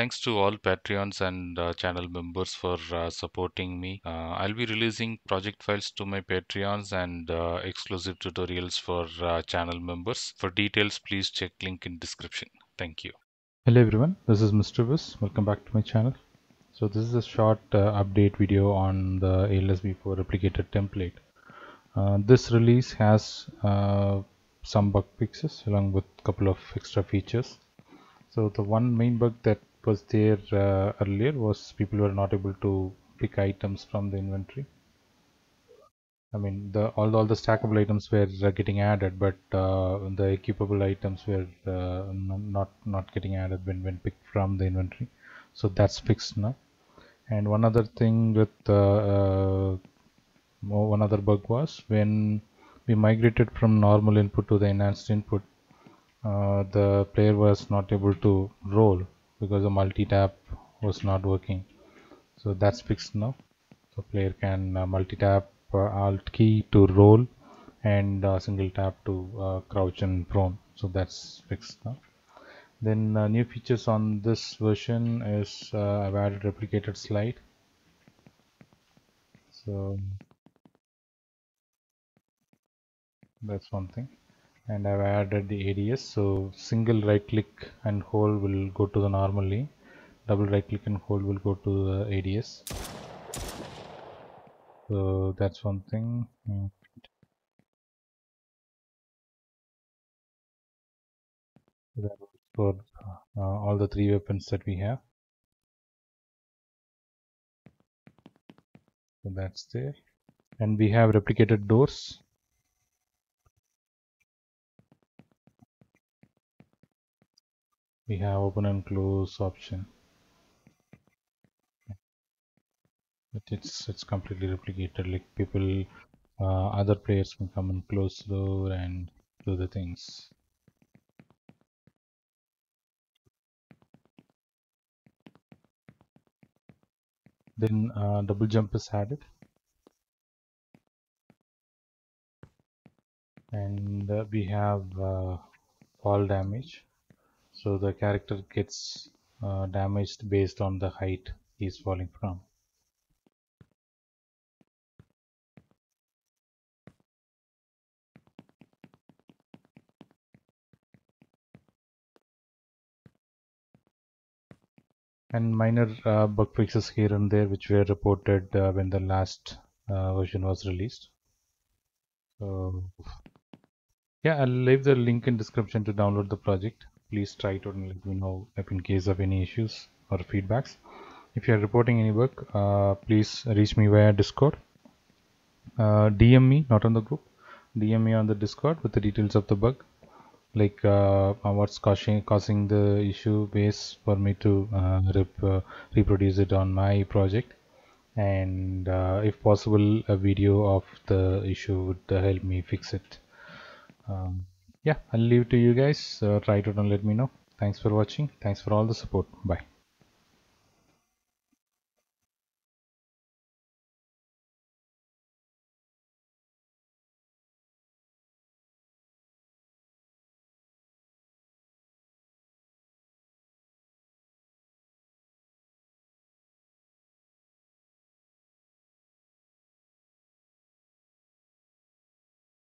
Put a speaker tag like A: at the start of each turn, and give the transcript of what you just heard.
A: thanks to all Patreons and uh, channel members for uh, supporting me. Uh, I'll be releasing project files to my Patreons and uh, exclusive tutorials for uh, channel members. For details, please check link in description. Thank you.
B: Hello everyone, this is Mr. Whiz. Welcome back to my channel. So this is a short uh, update video on the ALSv4 replicator template. This release has some bug fixes along with a couple of extra features. So the one main bug that was there uh, earlier was people were not able to pick items from the inventory. I mean, the all all the stackable items were uh, getting added, but uh, the equipable items were uh, not not getting added when when picked from the inventory. So that's fixed now. And one other thing with uh, one other bug was when we migrated from normal input to the enhanced input, uh, the player was not able to roll because the multi-tap was not working. So that's fixed now. So player can uh, multi-tap uh, alt key to roll and uh, single tap to uh, crouch and prone so that's fixed now then uh, new features on this version is uh, I've added replicated slide so that's one thing and I've added the ADS so single right click and hold will go to the normally. Double right click and hold will go to the ADS so that's one thing. That for uh, all the three weapons that we have. So that's there. And we have replicated doors we have open and close option. But it's it's completely replicated like people uh, other players can come and close door and do the things. Then uh, double jump is added. And uh, we have uh, fall damage so the character gets uh, damaged based on the height he's falling from. And minor uh, bug fixes here and there which were reported uh, when the last uh, version was released. So yeah i'll leave the link in description to download the project please try and let me know in case of any issues or feedbacks. If you are reporting any bug uh, please reach me via discord. Uh, dm me not on the group. Dm me on the discord with the details of the bug. Like uh, what's causing causing the issue base for me to uh, rep, uh, reproduce it on my project. And uh, if possible a video of the issue would help me fix it. Um, yeah i'll leave it to you guys. Uh, try it out uh, and let me know. Thanks for watching. Thanks for all the support. Bye